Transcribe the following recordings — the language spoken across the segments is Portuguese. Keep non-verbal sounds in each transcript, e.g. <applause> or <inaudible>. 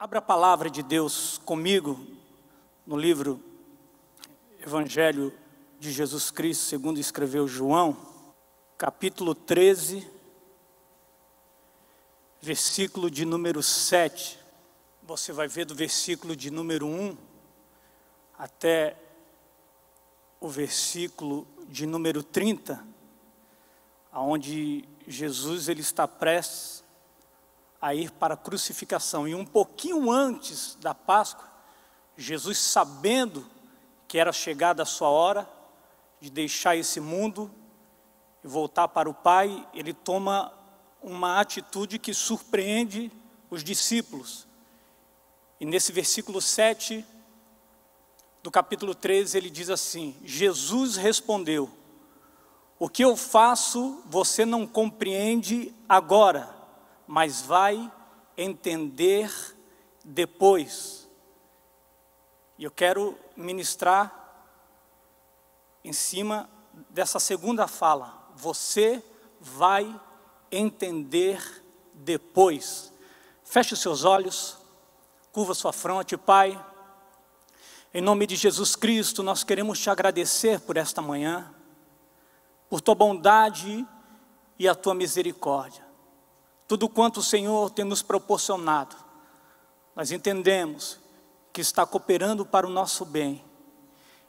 Abra a palavra de Deus comigo no livro Evangelho de Jesus Cristo, segundo escreveu João, capítulo 13, versículo de número 7. Você vai ver do versículo de número 1 até o versículo de número 30, aonde Jesus ele está prestes a ir para a crucificação. E um pouquinho antes da Páscoa, Jesus, sabendo que era chegada a sua hora de deixar esse mundo e voltar para o Pai, ele toma uma atitude que surpreende os discípulos. E nesse versículo 7 do capítulo 13, ele diz assim: Jesus respondeu: O que eu faço você não compreende agora mas vai entender depois. E eu quero ministrar em cima dessa segunda fala. Você vai entender depois. Feche os seus olhos, curva sua fronte, Pai. Em nome de Jesus Cristo, nós queremos te agradecer por esta manhã, por tua bondade e a tua misericórdia tudo quanto o Senhor tem nos proporcionado, nós entendemos que está cooperando para o nosso bem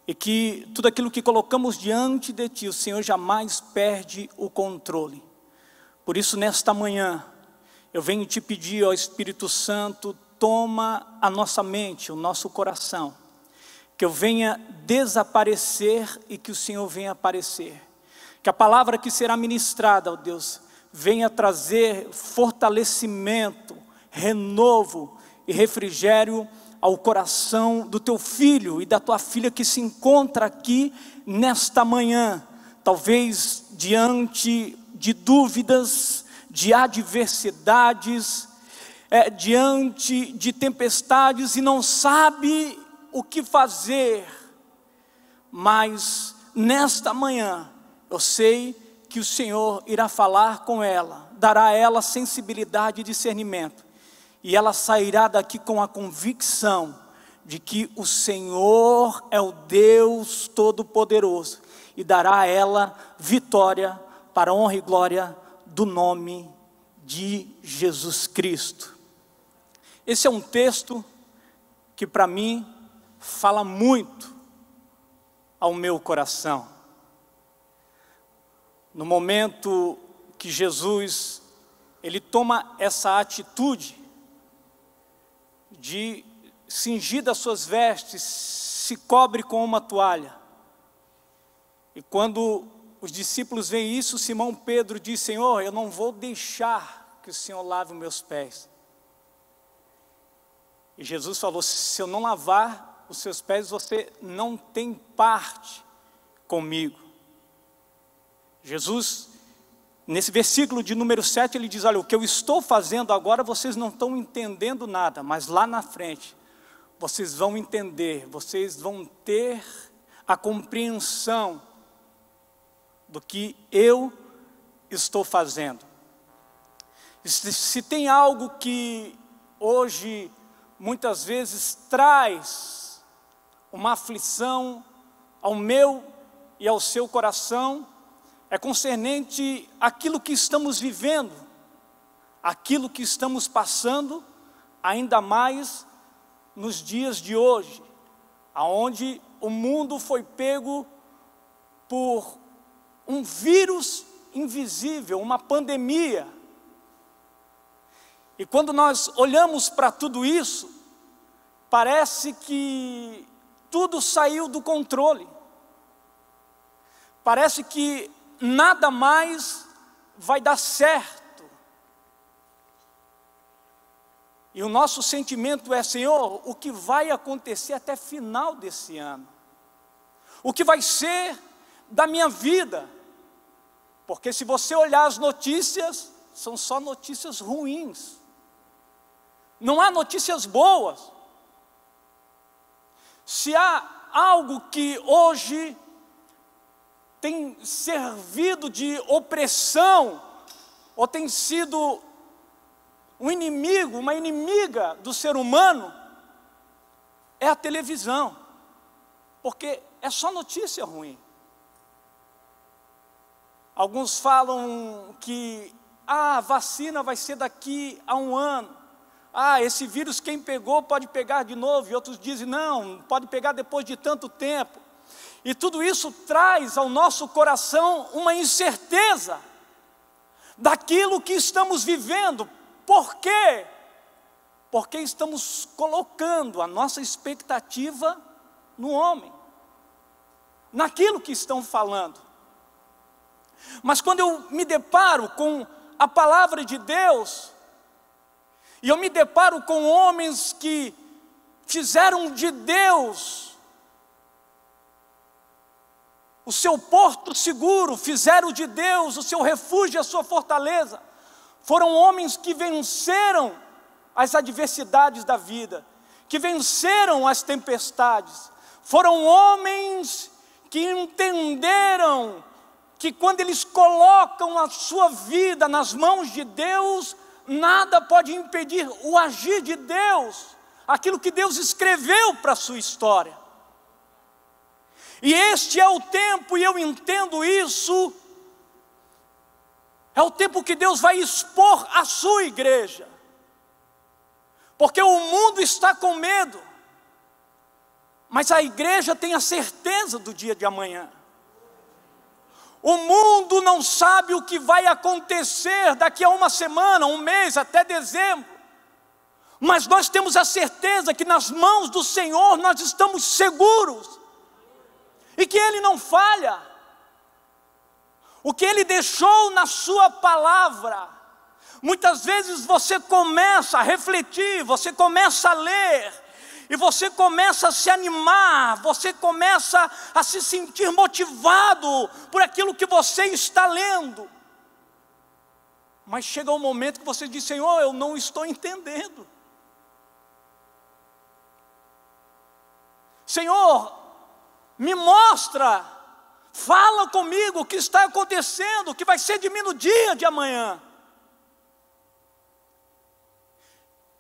e que tudo aquilo que colocamos diante de Ti, o Senhor jamais perde o controle. Por isso, nesta manhã, eu venho te pedir, ó Espírito Santo, toma a nossa mente, o nosso coração, que eu venha desaparecer e que o Senhor venha aparecer. Que a palavra que será ministrada, ó Deus, venha trazer fortalecimento, renovo e refrigério ao coração do teu filho e da tua filha que se encontra aqui nesta manhã, talvez diante de dúvidas, de adversidades, é, diante de tempestades e não sabe o que fazer, mas nesta manhã eu sei que o Senhor irá falar com ela, dará a ela sensibilidade e discernimento, e ela sairá daqui com a convicção de que o Senhor é o Deus Todo-Poderoso e dará a ela vitória para a honra e glória do nome de Jesus Cristo. Esse é um texto que para mim fala muito ao meu coração no momento que Jesus ele toma essa atitude de cingir das suas vestes, se cobre com uma toalha. E quando os discípulos veem isso, Simão Pedro diz: Senhor, eu não vou deixar que o Senhor lave os meus pés. E Jesus falou: Se eu não lavar os seus pés, você não tem parte comigo. Jesus, nesse versículo de número 7, ele diz: Olha, o que eu estou fazendo agora vocês não estão entendendo nada, mas lá na frente vocês vão entender, vocês vão ter a compreensão do que eu estou fazendo. Se tem algo que hoje muitas vezes traz uma aflição ao meu e ao seu coração, é concernente aquilo que estamos vivendo, aquilo que estamos passando, ainda mais nos dias de hoje, aonde o mundo foi pego por um vírus invisível, uma pandemia. E quando nós olhamos para tudo isso, parece que tudo saiu do controle. Parece que nada mais vai dar certo. E o nosso sentimento é, Senhor, o que vai acontecer até final desse ano? O que vai ser da minha vida? Porque se você olhar as notícias, são só notícias ruins. Não há notícias boas. Se há algo que hoje tem servido de opressão, ou tem sido um inimigo, uma inimiga do ser humano é a televisão, porque é só notícia ruim. Alguns falam que ah, a vacina vai ser daqui a um ano. Ah, esse vírus quem pegou pode pegar de novo, e outros dizem não, pode pegar depois de tanto tempo. E tudo isso traz ao nosso coração uma incerteza daquilo que estamos vivendo. Por quê? Porque estamos colocando a nossa expectativa no homem, naquilo que estão falando. Mas quando eu me deparo com a palavra de Deus, e eu me deparo com homens que fizeram de Deus o seu porto seguro, fizeram de Deus o seu refúgio, a sua fortaleza. Foram homens que venceram as adversidades da vida, que venceram as tempestades. Foram homens que entenderam que quando eles colocam a sua vida nas mãos de Deus, nada pode impedir o agir de Deus, aquilo que Deus escreveu para a sua história. E este é o tempo, e eu entendo isso, é o tempo que Deus vai expor a sua igreja, porque o mundo está com medo, mas a igreja tem a certeza do dia de amanhã. O mundo não sabe o que vai acontecer daqui a uma semana, um mês, até dezembro. Mas nós temos a certeza que nas mãos do Senhor nós estamos seguros e que Ele não falha. O que Ele deixou na Sua palavra, muitas vezes você começa a refletir, você começa a ler, e você começa a se animar, você começa a se sentir motivado por aquilo que você está lendo. Mas chega um momento que você diz: Senhor, eu não estou entendendo. Senhor, me mostra, fala comigo o que está acontecendo, o que vai ser de mim no dia de amanhã.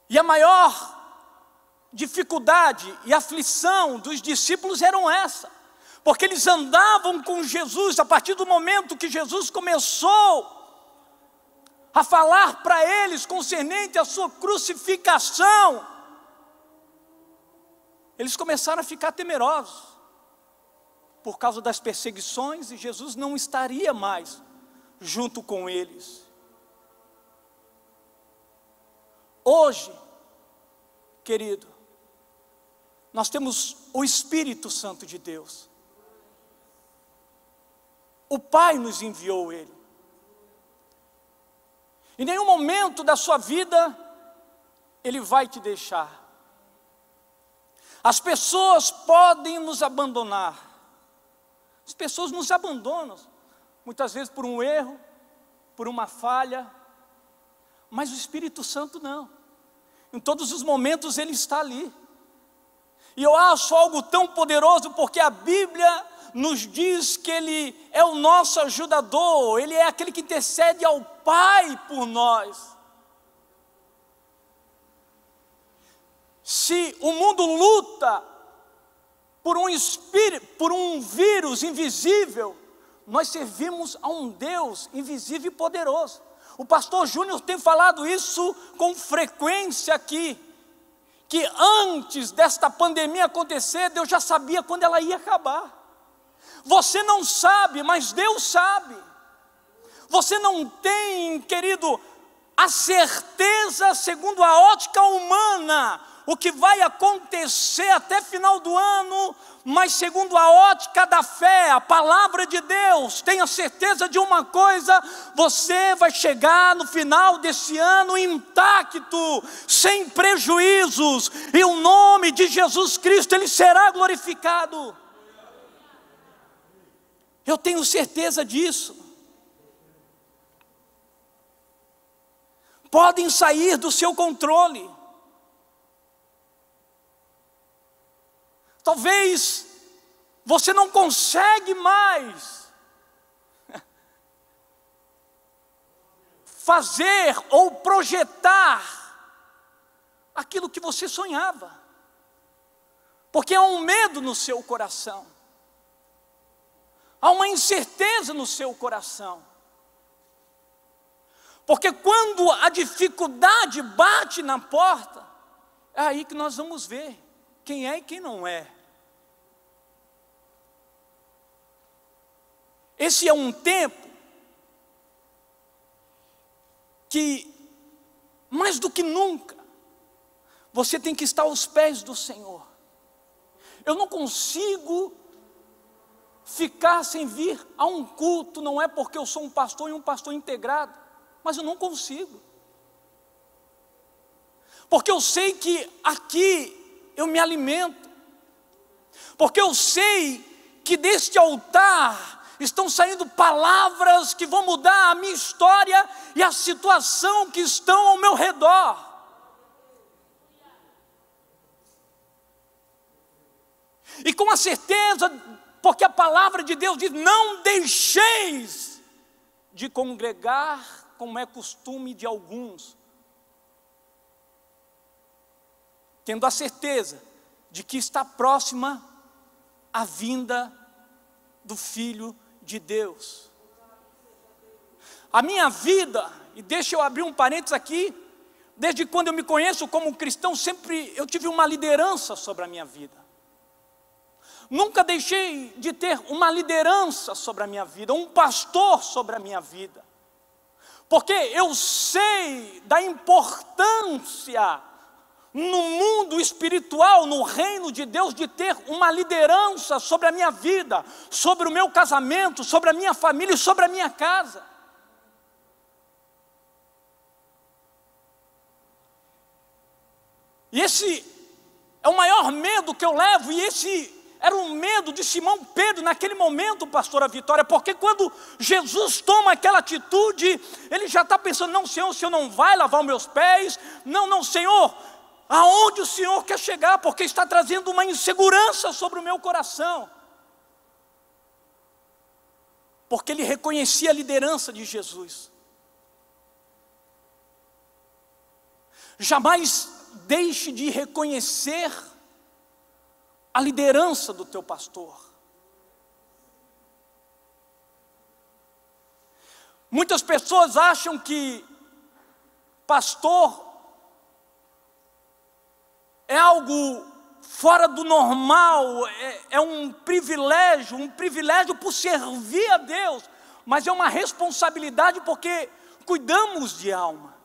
E a maior dificuldade e aflição dos discípulos eram essa, porque eles andavam com Jesus a partir do momento que Jesus começou a falar para eles concernente à sua crucificação. Eles começaram a ficar temerosos por causa das perseguições e Jesus não estaria mais junto com eles. Hoje, querido, nós temos o Espírito Santo de Deus. O Pai nos enviou Ele. Em nenhum momento da sua vida Ele vai te deixar. As pessoas podem nos abandonar, as pessoas nos abandonam, muitas vezes por um erro, por uma falha, mas o Espírito Santo não. Em todos os momentos ele está ali. E eu acho algo tão poderoso porque a Bíblia nos diz que Ele é o nosso ajudador, Ele é aquele que intercede ao Pai por nós. Se o mundo luta por um espírito, por um vírus invisível, nós servimos a um Deus invisível e poderoso. O pastor Júnior tem falado isso com frequência aqui, que antes desta pandemia acontecer, Deus já sabia quando ela ia acabar. Você não sabe, mas Deus sabe. Você não tem, querido, a certeza, segundo a ótica humana, o que vai acontecer até final do ano, mas segundo a ótica da fé, a palavra de Deus, tenha certeza de uma coisa: você vai chegar no final desse ano intacto, sem prejuízos, e o nome de Jesus Cristo ele será glorificado. Eu tenho certeza disso. Podem sair do seu controle Talvez você não consegue mais <laughs> fazer ou projetar aquilo que você sonhava, porque há um medo no seu coração, há uma incerteza no seu coração. Porque quando a dificuldade bate na porta, é aí que nós vamos ver quem é e quem não é. Esse é um tempo que, mais do que nunca, você tem que estar aos pés do Senhor. Eu não consigo ficar sem vir a um culto, não é porque eu sou um pastor e um pastor integrado, mas eu não consigo. Porque eu sei que aqui eu me alimento, porque eu sei que deste altar estão saindo palavras que vão mudar a minha história e a situação que estão ao meu redor. E com a certeza, porque a palavra de Deus diz: não deixeis de congregar, como é costume de alguns, tendo a certeza de que está próxima a vinda do Filho de Deus. A minha vida, e deixa eu abrir um parênteses aqui, desde quando eu me conheço como cristão, sempre eu tive uma liderança sobre a minha vida. Nunca deixei de ter uma liderança sobre a minha vida, um pastor sobre a minha vida. Porque eu sei da importância no mundo espiritual, no reino de Deus, de ter uma liderança sobre a minha vida, sobre o meu casamento, sobre a minha família e sobre a minha casa. E esse é o maior medo que eu levo, e esse era o medo de Simão Pedro naquele momento, pastora Vitória, porque quando Jesus toma aquela atitude, ele já está pensando: não, Senhor, o Senhor não vai lavar os meus pés, não, não, Senhor, aonde o Senhor quer chegar, porque está trazendo uma insegurança sobre o meu coração. Porque ele reconhecia a liderança de Jesus. Jamais deixe de reconhecer a liderança do teu pastor. Muitas pessoas acham que pastor é algo fora do normal, é, é, um privilégio, um privilégio por servir a Deus, mas é uma responsabilidade porque cuidamos de alma.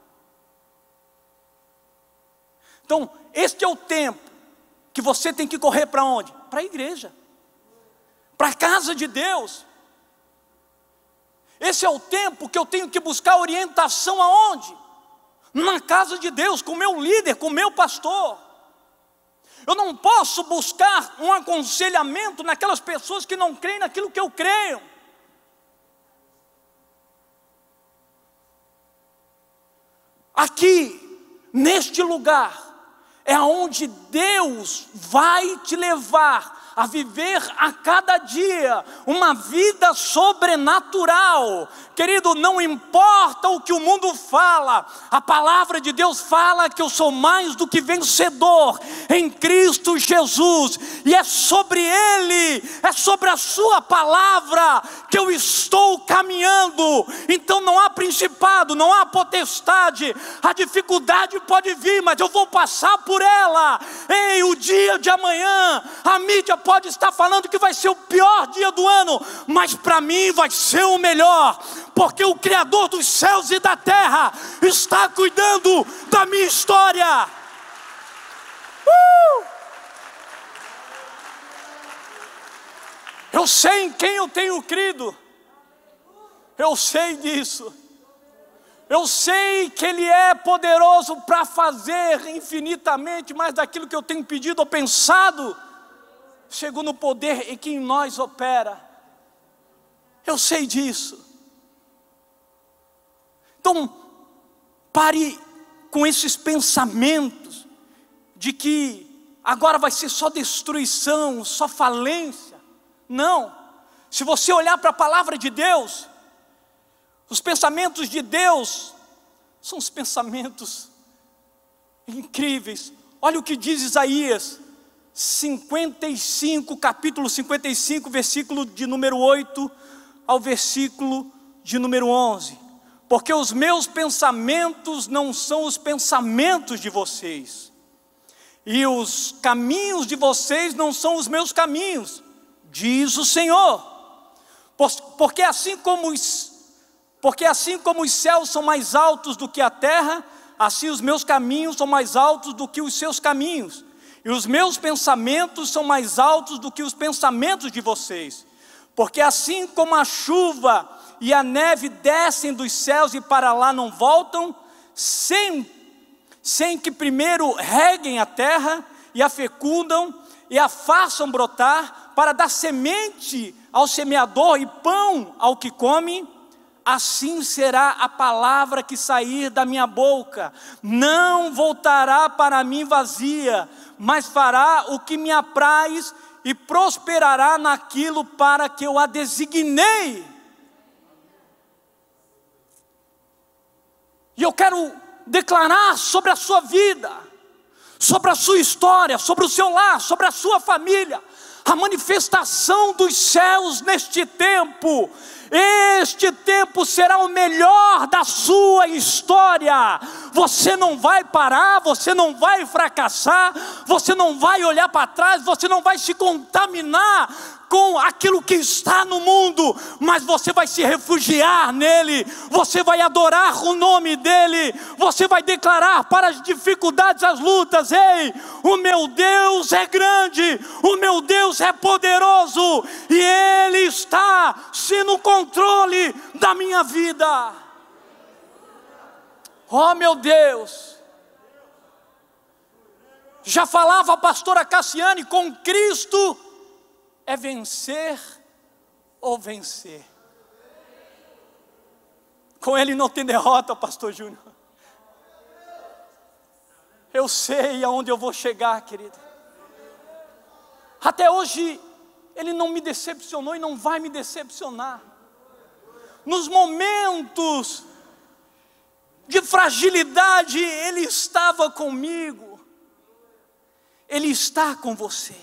Então, este é o tempo que você tem que correr para onde? Para a igreja, para a casa de Deus. Esse é o tempo que eu tenho que buscar orientação aonde? Na casa de Deus, com o meu líder, com o meu pastor. Eu não posso buscar um aconselhamento naquelas pessoas que não creem naquilo que eu creio. Aqui, neste lugar, é onde Deus vai te levar a viver a cada dia uma vida sobrenatural. Querido, não importa o que o mundo fala, a palavra de Deus fala que eu sou mais do que vencedor em Cristo Jesus, e é sobre Ele, é sobre a Sua palavra que eu estou caminhando. Então não há principado, não há potestade, a dificuldade pode vir, mas eu vou passar por ela. Ei, o dia de amanhã, a mídia pode estar falando que vai ser o pior dia do ano, mas para mim vai ser o melhor, porque o Criador dos céus e da terra está cuidando da minha história. Uh! Eu sei em quem eu tenho crido, eu sei disso. Eu sei que Ele é poderoso para fazer infinitamente mais daquilo que eu tenho pedido ou pensado segundo o poder em que em nós opera. Eu sei disso. Então, pare com esses pensamentos de que agora vai ser só destruição, só falência. Não. Se você olhar para a palavra de Deus, os pensamentos de Deus São os pensamentos incríveis. Olha o que diz Isaías 55, capítulo 55, versículo de número 8 ao versículo de número 11. Porque os meus pensamentos não são os pensamentos de vocês, e os caminhos de vocês não são os meus caminhos, diz o Senhor. Porque assim como os, porque assim como os céus são mais altos do que a terra, assim os meus caminhos são mais altos do que os seus caminhos, e os meus pensamentos são mais altos do que os pensamentos de vocês. Porque assim como a chuva e a neve descem dos céus e para lá não voltam, sem, sem que primeiro reguem a terra e a fecundam e a façam brotar, para dar semente ao semeador e pão ao que come, assim será a palavra que sair da minha boca, não voltará para mim vazia, mas fará o que me apraz e prosperará naquilo para que eu a designei. E eu quero declarar sobre a sua vida, sobre a sua história, sobre o seu lar, sobre a sua família, a manifestação dos céus neste tempo. Este tempo será o melhor da sua história. Você não vai parar, você não vai fracassar, você não vai olhar para trás, você não vai se contaminar com aquilo que está no mundo, mas você vai se refugiar nele, você vai adorar o nome dele, você vai declarar para as dificuldades, as lutas: ei, o meu Deus é grande, o meu Deus é poderoso, e ele está se no controle da minha vida. Oh meu Deus! Já falava a pastora Cassiane, com Cristo é vencer ou vencer. Com Ele não tem derrota, Pastor Júnior. Eu sei aonde eu vou chegar, querida. Até hoje, Ele não me decepcionou e não vai me decepcionar. Nos momentos de fragilidade, Ele estava comigo. Ele está com você.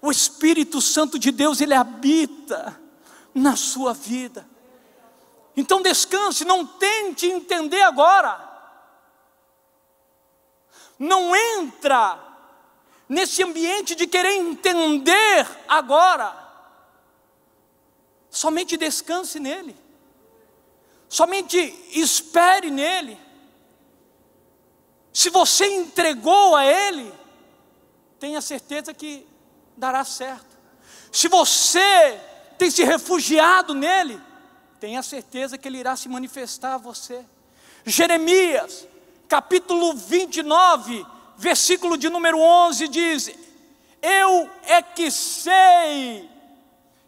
O Espírito Santo de Deus, ele habita na sua vida. Então descanse, não tente entender agora. Não entra nesse ambiente de querer entender agora. Somente descanse nele. Somente espere nele. Se você entregou a ele, tenha certeza que dará certo. Se você tem se refugiado nele, tenha certeza que ele irá se manifestar a você. Jeremias, capítulo 29, versículo de número 11 diz: Eu é que sei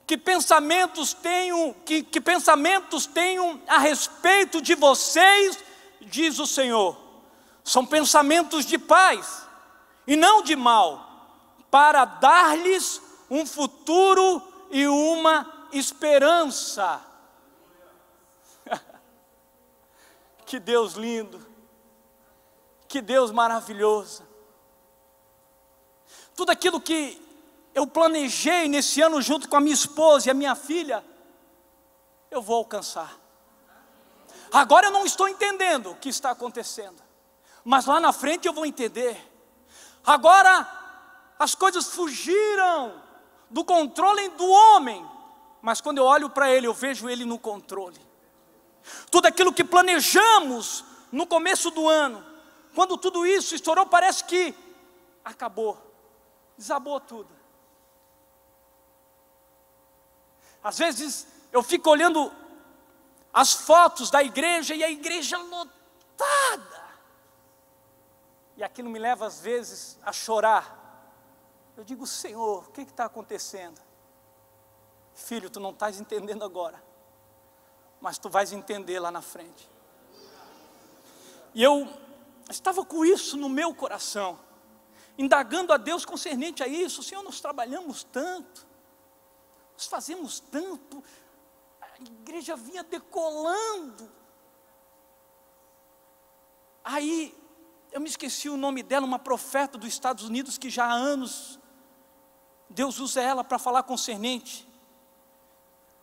que pensamentos tenho, que, que pensamentos tenho a respeito de vocês, diz o Senhor. São pensamentos de paz e não de mal, para dar-lhes um futuro e uma esperança. <laughs> que Deus lindo, que Deus maravilhoso. Tudo aquilo que eu planejei nesse ano junto com a minha esposa e a minha filha, eu vou alcançar. Agora eu não estou entendendo o que está acontecendo, mas lá na frente eu vou entender. Agora as coisas fugiram do controle do homem, mas quando eu olho para ele, eu vejo ele no controle. Tudo aquilo que planejamos no começo do ano, quando tudo isso estourou, parece que acabou, desabou tudo. Às vezes eu fico olhando as fotos da igreja e a igreja lotada, e aquilo me leva às vezes a chorar eu digo, Senhor, o que está acontecendo? Filho, tu não estás entendendo agora, mas tu vais entender lá na frente. E eu estava com isso no meu coração, indagando a Deus concernente a isso. Senhor, nós trabalhamos tanto, nós fazemos tanto, a igreja vinha decolando, Aí, eu me esqueci o nome dela, uma profeta dos Estados Unidos que já há anos Deus usa ela para falar concernente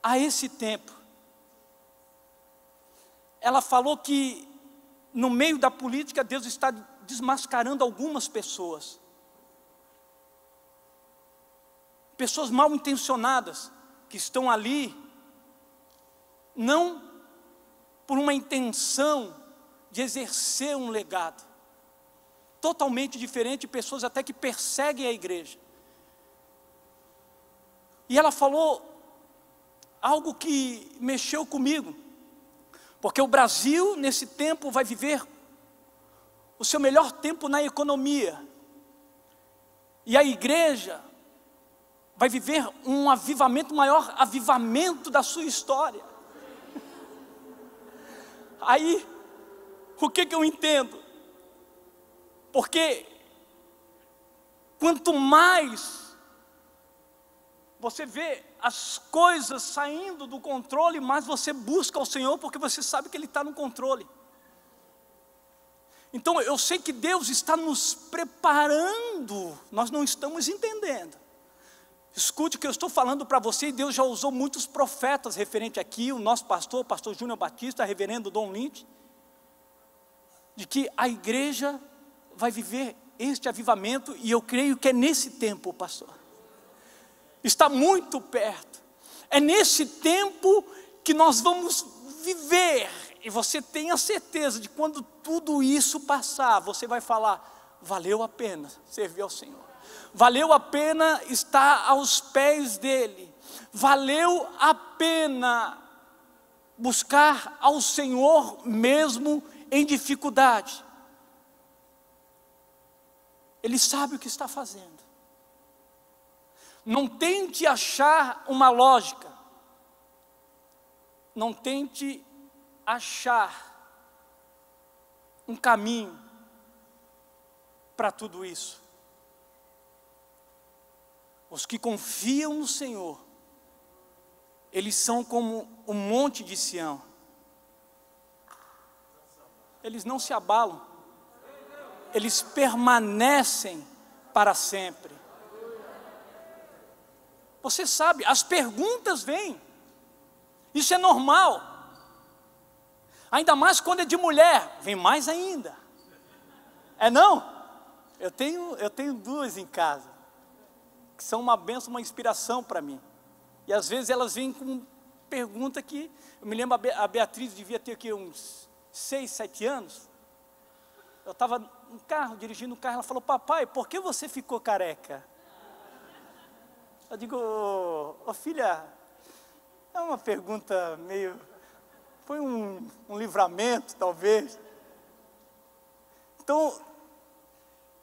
a esse tempo. Ela falou que no meio da política Deus está desmascarando algumas pessoas. Pessoas mal intencionadas que estão ali, não por uma intenção de exercer um legado, totalmente diferente, pessoas até que perseguem a igreja. E ela falou algo que mexeu comigo, porque o Brasil, nesse tempo, vai viver o seu melhor tempo na economia, e a igreja vai viver um avivamento, maior avivamento da sua história. <laughs> Aí, o que, que eu entendo? Porque quanto mais você vê as coisas saindo do controle, mais você busca o Senhor, porque você sabe que Ele está no controle. Então eu sei que Deus está nos preparando, nós não estamos entendendo. Escute o que eu estou falando para você, Deus já usou muitos profetas referente aqui, o nosso pastor, o pastor Júnior Batista, reverendo Dom Lynch, de que a igreja vai viver este avivamento, e eu creio que é nesse tempo, pastor está muito perto. É nesse tempo que nós vamos viver, e você tem a certeza de quando tudo isso passar, você vai falar: valeu a pena servir ao Senhor, valeu a pena estar aos pés dEle, valeu a pena buscar ao Senhor mesmo em dificuldade. Ele sabe o que está fazendo. Não tente achar uma lógica. Não tente achar um caminho para tudo isso. Os que confiam no Senhor, eles são como o monte de Sião. Eles não se abalam, eles permanecem para sempre. Você sabe, as perguntas vêm. Isso é normal. Ainda mais quando é de mulher, vem mais ainda. É não? Eu tenho, eu tenho duas em casa, que são uma benção, uma inspiração para mim. E às vezes elas vêm com pergunta que, eu me lembro, a Beatriz devia ter aqui uns seis, sete anos. Eu estava no carro, dirigindo o carro, ela falou, papai, por que você ficou careca? Eu digo, oh, filha, é uma pergunta meio. Foi um, um livramento, talvez. Então,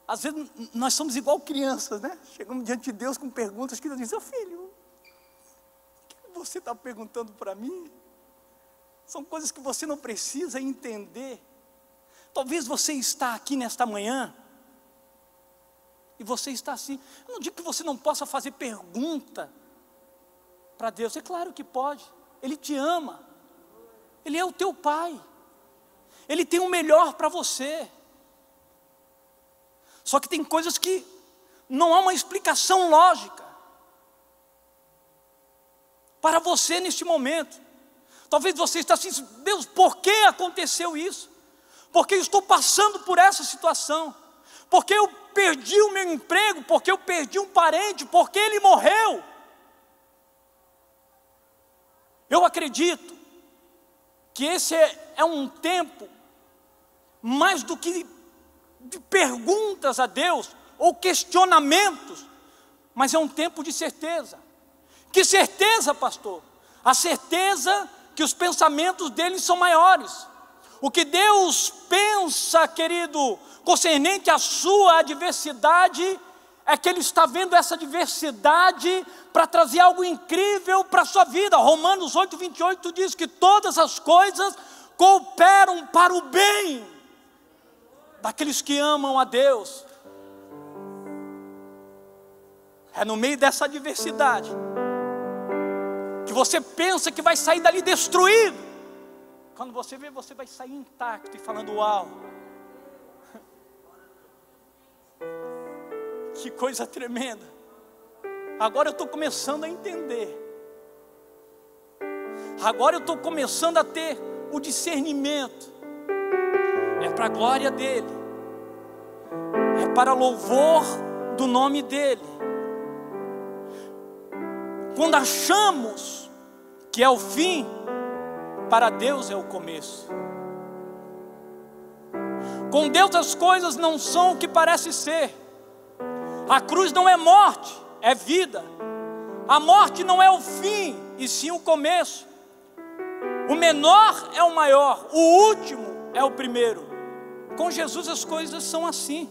às vezes nós somos igual crianças, né? Chegamos diante de Deus com perguntas que Deus diz: Ô oh, filho, o que você está perguntando para mim? São coisas que você não precisa entender. Talvez você está aqui nesta manhã e você está assim. Eu não digo que você não possa fazer pergunta para Deus. É claro que pode. Ele te ama. Ele é o teu pai. Ele tem o melhor para você. Só que tem coisas que não há uma explicação lógica para você neste momento. Talvez você esteja assim, Deus, por que aconteceu isso? Porque eu estou passando por essa situação. Porque eu perdi o meu emprego, porque eu perdi um parente, porque ele morreu. Eu acredito que esse é, é um tempo mais do que de perguntas a Deus ou questionamentos, mas é um tempo de certeza. Que certeza, pastor? A certeza que os pensamentos dele são maiores. O que Deus pensa, querido, concernente à sua adversidade, é que Ele está vendo essa diversidade para trazer algo incrível para a sua vida. Romanos 8, 28 diz que todas as coisas cooperam para o bem daqueles que amam a Deus. É no meio dessa adversidade que você pensa que vai sair dali destruído. Quando você vê, você vai sair intacto e falando: Uau! <laughs> Que coisa tremenda! Agora eu estou começando a entender. Agora eu estou começando a ter o discernimento. É para a glória dele. É para louvor do nome dele. Quando achamos que é o fim, para Deus é o começo. Com Deus as coisas não são o que parece ser. A cruz não é morte, é vida. A morte não é o fim, e sim o começo. O menor é o maior, o último é o primeiro. Com Jesus as coisas são assim.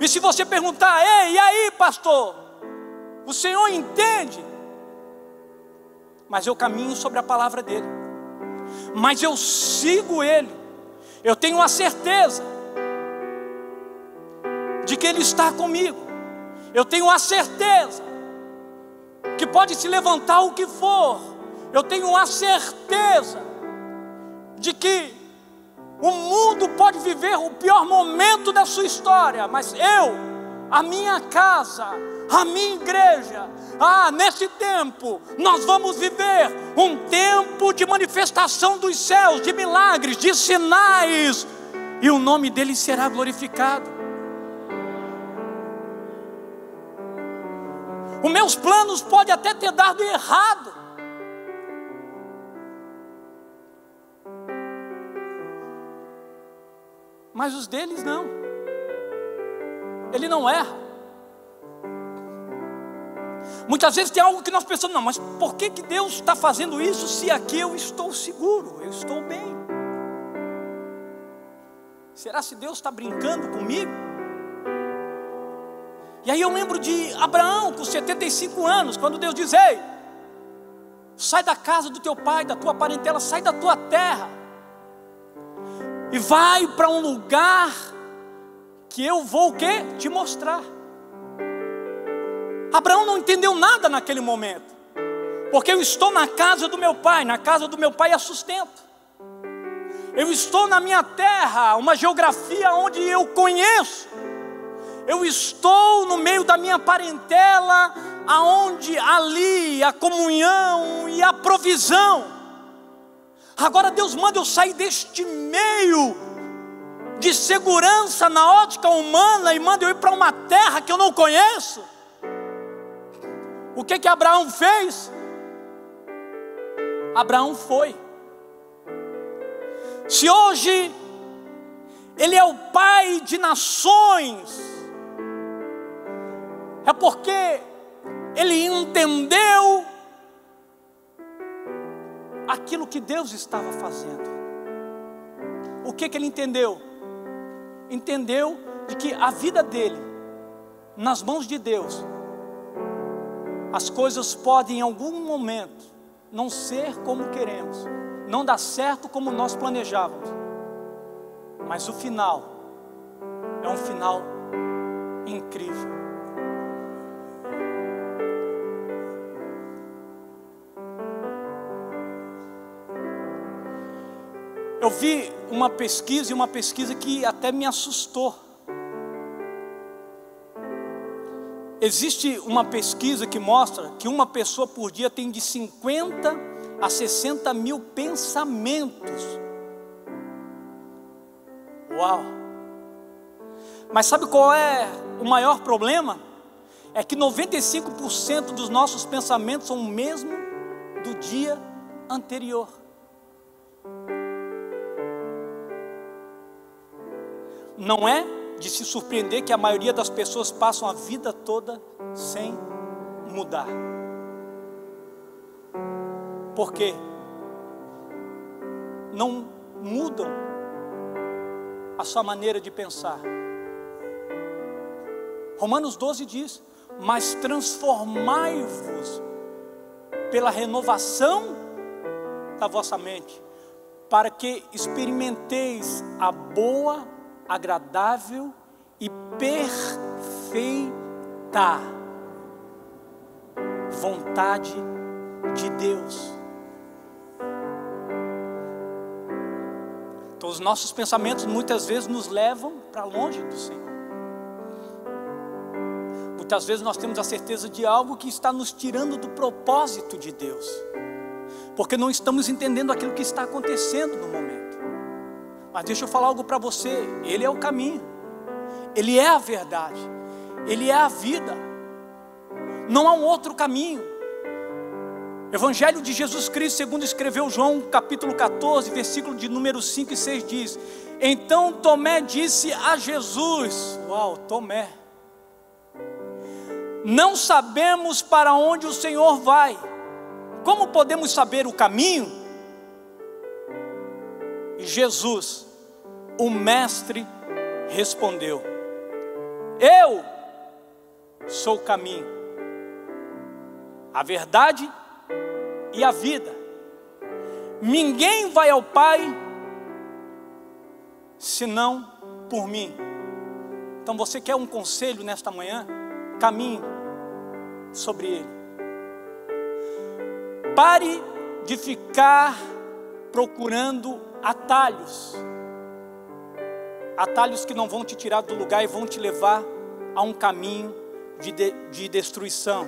E se você perguntar, ei, e aí, pastor? O Senhor entende? Mas eu caminho sobre a palavra dele. Mas eu sigo ele. Eu tenho a certeza de que ele está comigo. Eu tenho a certeza que pode se levantar o que for eu tenho a certeza de que o mundo pode viver o pior momento da sua história, mas eu, a minha casa, a minha igreja, ah, nesse tempo nós vamos viver um tempo de manifestação dos céus, de milagres, de sinais, e o nome dele será glorificado. Os meus planos podem até ter dado errado, mas os deles não. Ele não erra. Muitas vezes tem algo que nós pensamos, não, mas por que, que Deus está fazendo isso se aqui eu estou seguro, eu estou bem? Será se Deus está brincando comigo? E aí eu lembro de Abraão com 75 anos, quando Deus diz: Ei, sai da casa do teu pai, da tua parentela, sai da tua terra e vai para um lugar que eu vou o quê? Te mostrar. Abraão não entendeu nada naquele momento, porque eu estou na casa do meu pai, na casa do meu pai é sustento. Eu estou na minha terra, uma geografia onde eu conheço. Eu estou no meio da minha parentela, aonde ali a comunhão e a provisão. Agora Deus manda eu sair deste meio de segurança na ótica humana e manda eu ir para uma terra que eu não conheço. O que que Abraão fez? Abraão foi. Se hoje ele é o pai de nações, é porque ele entendeu aquilo que Deus estava fazendo. O que, que ele entendeu? Entendeu de que a vida dele, nas mãos de Deus, as coisas podem em algum momento não ser como queremos, não dar certo como nós planejávamos, mas o final é um final incrível. Eu vi uma pesquisa e uma pesquisa que até me assustou. Existe uma pesquisa que mostra que uma pessoa por dia tem de 50 a 60 mil pensamentos. Uau! Mas sabe qual é o maior problema? É que 95% dos nossos pensamentos são o mesmo do dia anterior. Não é de se surpreender que a maioria das pessoas passam a vida toda sem mudar. Por quê? Não mudam a sua maneira de pensar. Romanos 12 diz: Mas transformai-vos pela renovação da vossa mente, para que experimenteis a boa, agradável e perfeita vontade de Deus. Então, os nossos pensamentos muitas vezes nos levam para longe do Senhor. Muitas vezes nós temos a certeza de algo que está nos tirando do propósito de Deus, porque não estamos entendendo aquilo que está acontecendo no momento. Mas deixa eu falar algo para você: Ele é o caminho, Ele é a verdade, Ele é a vida, não há um outro caminho. Evangelho de Jesus Cristo, segundo escreveu João, capítulo 14, versículo de número 5 e 6 diz: Então Tomé disse a Jesus: Uau, Tomé, não sabemos para onde o Senhor vai, como podemos saber o caminho? Jesus, o Mestre, respondeu: Eu sou o caminho, a verdade e a vida. Ninguém vai ao Pai senão por mim. Então você quer um conselho nesta manhã? Caminhe sobre ele. Pare de ficar procurando atalhos. Atalhos que não vão te tirar do lugar e vão te levar a um caminho de, de, de destruição.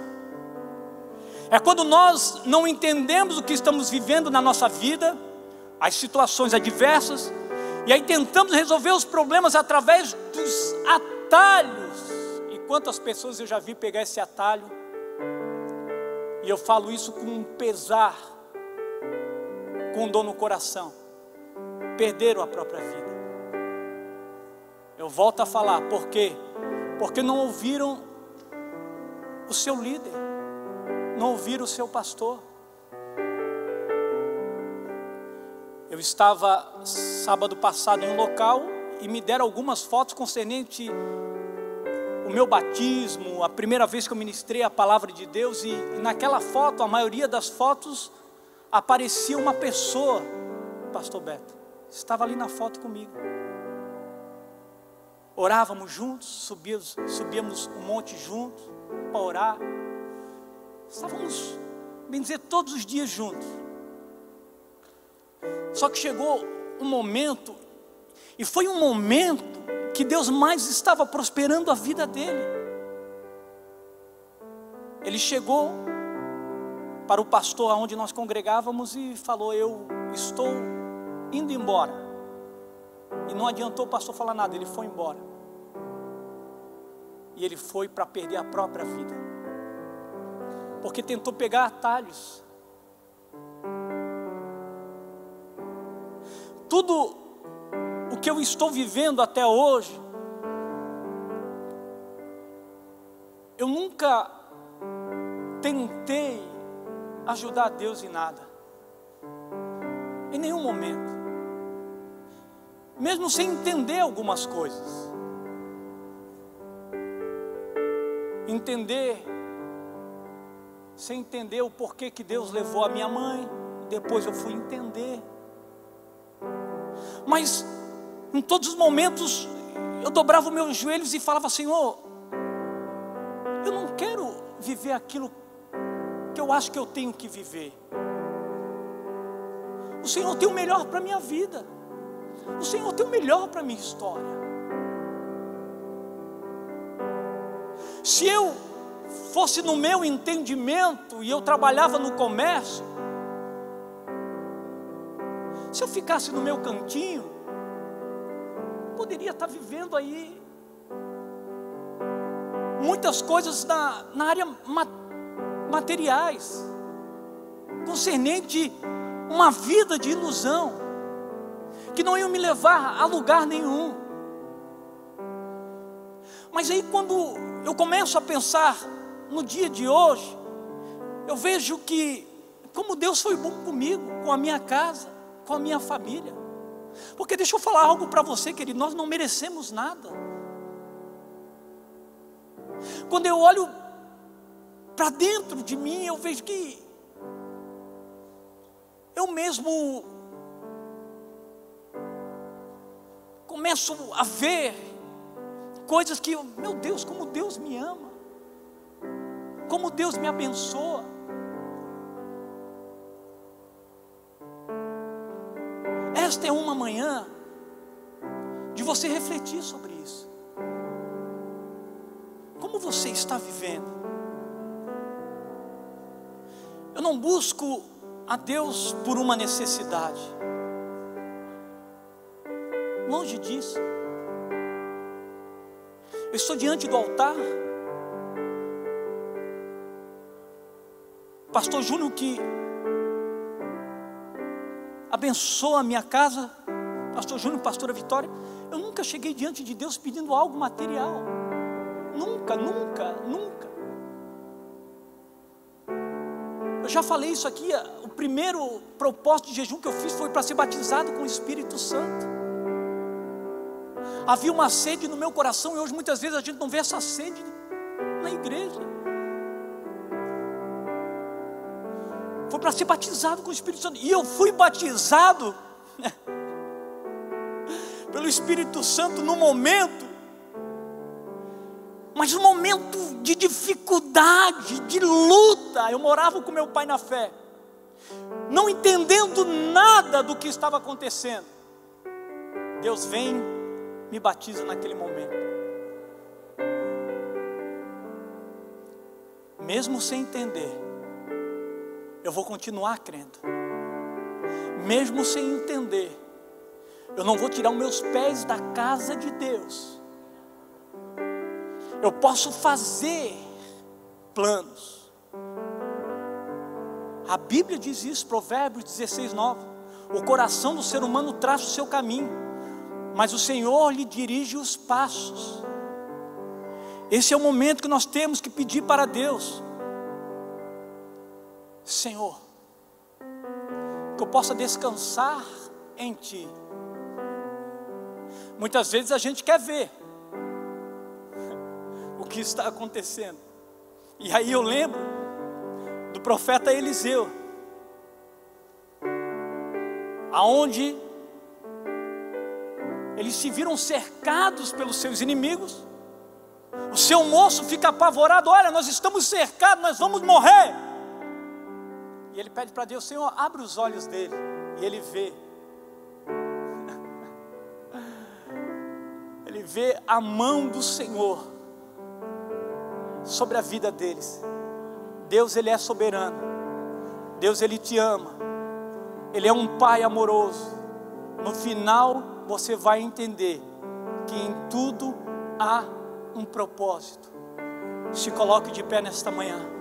É quando nós não entendemos o que estamos vivendo na nossa vida, as situações adversas, e aí tentamos resolver os problemas através dos atalhos. E quantas pessoas eu já vi pegar esse atalho e eu falo isso com um pesar, com dor no coração. Perderam a própria vida. Eu volto a falar, por quê? Porque não ouviram o seu líder, não ouviram o seu pastor. Eu estava sábado passado em um local e me deram algumas fotos concernentes o meu batismo, a primeira vez que eu ministrei a palavra de Deus, e, e naquela foto, a maioria das fotos, aparecia uma pessoa, Pastor Beto, estava ali na foto comigo. Orávamos juntos, subíamos, subíamos um monte juntos para orar. Estávamos, bem dizer, todos os dias juntos. Só que chegou um momento, e foi um momento que Deus mais estava prosperando a vida dele. Ele chegou para o pastor aonde nós congregávamos e falou: Eu estou indo embora. E não adiantou o pastor falar nada, ele foi embora. E ele foi para perder a própria vida, porque tentou pegar atalhos. Tudo o que eu estou vivendo até hoje, eu nunca tentei ajudar Deus em nada, em nenhum momento, mesmo sem entender algumas coisas. Entender, sem entender o porquê que Deus levou a minha mãe, depois eu fui entender. Mas em todos os momentos, eu dobrava meus joelhos e falava: Senhor, eu não quero viver aquilo que eu acho que eu tenho que viver. O Senhor tem o melhor para a minha vida. O Senhor tem o melhor para a minha história. Se eu fosse no meu entendimento e eu trabalhava no comércio, se eu ficasse no meu cantinho, poderia estar vivendo aí muitas coisas na, na área materiais, concernente uma vida de ilusão, que não iam me levar a lugar nenhum. Mas aí quando eu começo a pensar no dia de hoje, eu vejo que como Deus foi bom comigo, com a minha casa, com a minha família. Porque deixa eu falar algo para você, querido, nós não merecemos nada. Quando eu olho para dentro de mim, eu vejo que eu mesmo começo a ver coisas que, meu Deus, como Deus me ama, como Deus me abençoa. Esta é uma manhã de você refletir sobre isso. Como você está vivendo? Eu não busco a Deus por uma necessidade. Longe disso. Eu estou diante do altar. Pastor Júnior que abençoa a minha casa, Pastor Júnior, Pastora Vitória. Eu nunca cheguei diante de Deus pedindo algo material. Nunca, nunca, nunca. Eu já falei isso aqui, o primeiro propósito de jejum que eu fiz foi para ser batizado com o Espírito Santo. Havia uma sede no meu coração e hoje muitas vezes a gente não vê essa sede na igreja. Foi para ser batizado com o Espírito Santo. E eu fui batizado <laughs> pelo Espírito Santo no momento, mas um momento de dificuldade, de luta. Eu morava com meu pai na fé, não entendendo nada do que estava acontecendo. Deus vem, me batiza naquele momento. Mesmo sem entender, eu vou continuar crendo. Mesmo sem entender, eu não vou tirar os meus pés da casa de Deus. Eu posso fazer planos. A Bíblia diz isso, Provérbios 16, 9. O coração do ser humano traça o seu caminho, mas o Senhor lhe dirige os passos. Esse é o momento que nós temos que pedir para Deus: Senhor, que eu possa descansar em Ti. Muitas vezes a gente quer ver o que está acontecendo. E aí eu lembro do profeta Eliseu, aonde eles se viram cercados pelos seus inimigos. O seu moço fica apavorado: olha, nós estamos cercados, nós vamos morrer. E ele pede para Deus: Senhor, abre os olhos dele. E ele vê <laughs> vê a mão do Senhor sobre a vida deles. Deus, Ele é soberano. Deus, Ele te ama. Ele é um Pai amoroso. No final, você vai entender que em tudo há um propósito. Se coloque de pé nesta manhã.